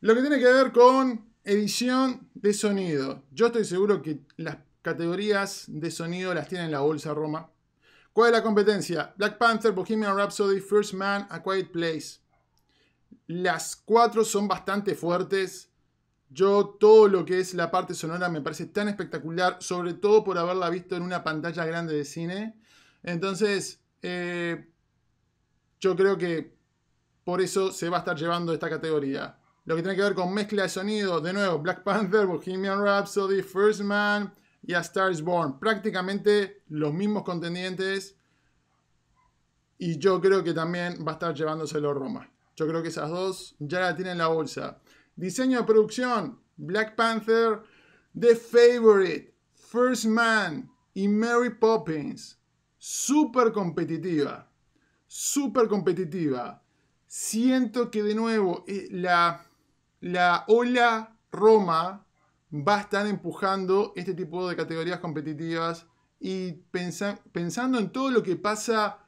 Lo que tiene que ver con edición de sonido. Yo estoy seguro que las categorías de sonido las tiene en la bolsa Roma. ¿Cuál es la competencia? Black Panther, Bohemian Rhapsody, First Man, A Quiet Place. Las cuatro son bastante fuertes. Yo todo lo que es la parte sonora me parece tan espectacular, sobre todo por haberla visto en una pantalla grande de cine. Entonces, eh, yo creo que por eso se va a estar llevando esta categoría. Lo que tiene que ver con mezcla de sonido, de nuevo, Black Panther, Bohemian Rhapsody, First Man y A Born. Prácticamente los mismos contendientes. Y yo creo que también va a estar llevándoselo Roma. Yo creo que esas dos ya la tienen en la bolsa. Diseño de producción, Black Panther, The Favorite, First Man y Mary Poppins. Súper competitiva. Súper competitiva. Siento que de nuevo eh, la la ola Roma va a estar empujando este tipo de categorías competitivas y pensando en todo lo que pasa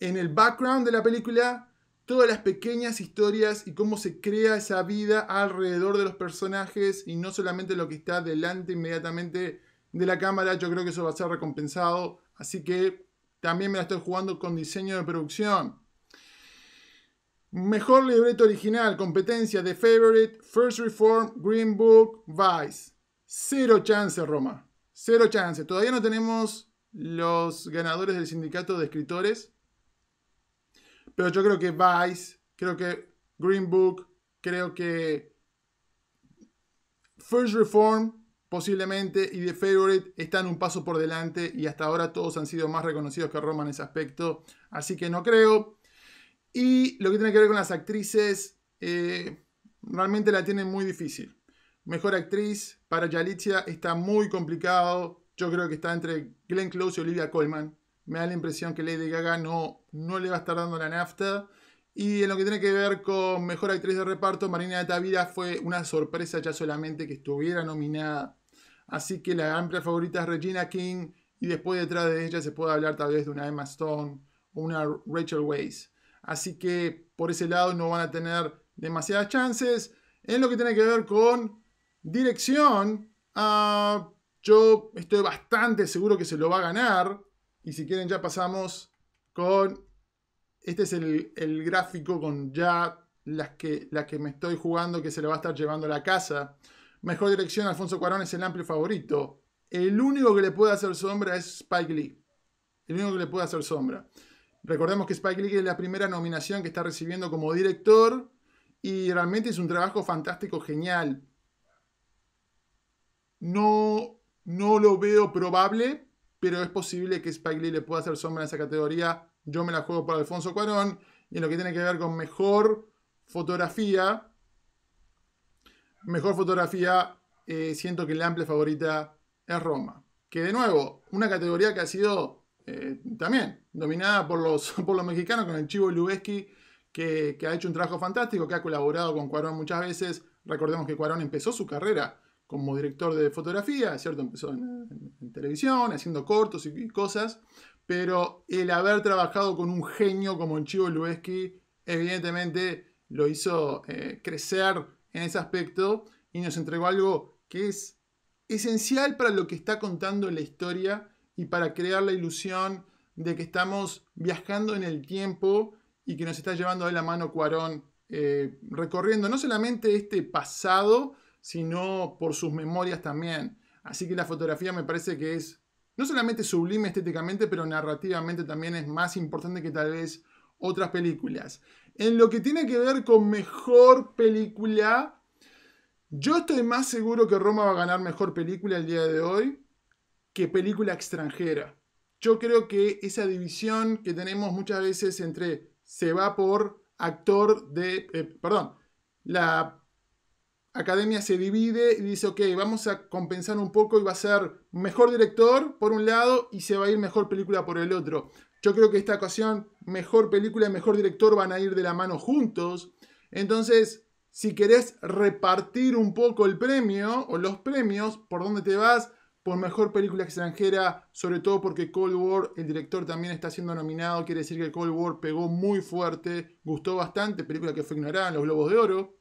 en el background de la película, todas las pequeñas historias y cómo se crea esa vida alrededor de los personajes y no solamente lo que está delante inmediatamente de la cámara, yo creo que eso va a ser recompensado, así que también me la estoy jugando con diseño de producción. Mejor libreto original, competencia de Favorite, First Reform, Green Book, Vice. Cero chance, Roma. Cero chance. Todavía no tenemos los ganadores del sindicato de escritores. Pero yo creo que Vice, creo que Green Book, creo que First Reform posiblemente y The Favorite están un paso por delante y hasta ahora todos han sido más reconocidos que Roma en ese aspecto. Así que no creo. Y lo que tiene que ver con las actrices, eh, realmente la tienen muy difícil. Mejor actriz para Yalitza está muy complicado. Yo creo que está entre Glenn Close y Olivia Colman. Me da la impresión que Lady Gaga no, no le va a estar dando la nafta. Y en lo que tiene que ver con mejor actriz de reparto, Marina de Tavira fue una sorpresa ya solamente que estuviera nominada. Así que la amplia favorita es Regina King. Y después detrás de ella se puede hablar tal vez de una Emma Stone o una Rachel Weisz. Así que por ese lado no van a tener demasiadas chances. En lo que tiene que ver con dirección, ah, yo estoy bastante seguro que se lo va a ganar. Y si quieren ya pasamos con... Este es el, gráfico con ya las que, las que me estoy jugando que se le va a estar llevando a la casa. Mejor dirección, Alfonso Cuarón es el amplio favorito. El único que le puede hacer sombra es Spike Lee. El único que le puede hacer sombra. Recordemos que Spike Lee es la primera nominación que está recibiendo como director y realmente es un trabajo fantástico, genial. No, no lo veo probable, pero es posible que Spike Lee le pueda hacer sombra en esa categoría. Yo me la juego por Alfonso Cuarón y en lo que tiene que ver con mejor fotografía, mejor fotografía, eh, siento que la amplia favorita es Roma. Que de nuevo, una categoría que ha sido eh, también dominada por los, por mexicanos con el Chivo Lubeski, que, que, ha hecho un trabajo fantástico, que ha colaborado con Cuarón muchas veces. Recordemos que Cuarón empezó su carrera como director de fotografía, ¿cierto? Empezó en, televisión, haciendo cortos y, cosas, pero el haber trabajado con un genio como el Chivo Lubeski, evidentemente lo hizo eh, crecer en ese aspecto y nos entregó algo que es esencial para lo que está contando la historia y para crear la ilusión de que estamos viajando en el tiempo y que nos está llevando de la mano Cuarón, eh, recorriendo no solamente este pasado, sino por sus memorias también. Así que la fotografía me parece que es no solamente sublime estéticamente, pero narrativamente también es más importante que tal vez otras películas. En lo que tiene que ver con mejor película, yo estoy más seguro que Roma va a ganar mejor película el día de hoy que película extranjera. Yo creo que esa división que tenemos muchas veces entre se va por actor de... Eh, perdón, la academia se divide y dice, ok, vamos a compensar un poco y va a ser mejor director por un lado y se va a ir mejor película por el otro. Yo creo que esta ocasión mejor película y mejor director van a ir de la mano juntos. Entonces, si querés repartir un poco el premio o los premios, ¿por dónde te vas? Por mejor película extranjera, sobre todo porque Cold War, el director también está siendo nominado, quiere decir que Cold War pegó muy fuerte, gustó bastante, película que fue ignorada en los Globos de Oro.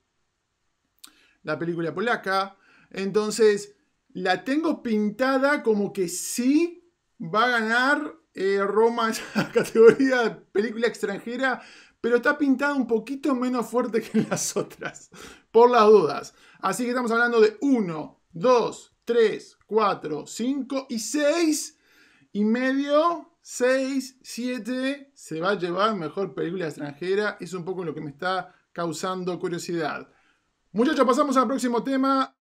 la película polaca. Entonces, la tengo pintada como que sí va a ganar eh, Roma esa categoría de película extranjera, pero está pintada un poquito menos fuerte que las otras, por las dudas. Así que estamos hablando de 1, 2, 3, 4, 5 y 6 y medio. 6, 7 se va a llevar mejor película extranjera. Es un poco lo que me está causando curiosidad. Muchachos, pasamos al próximo tema.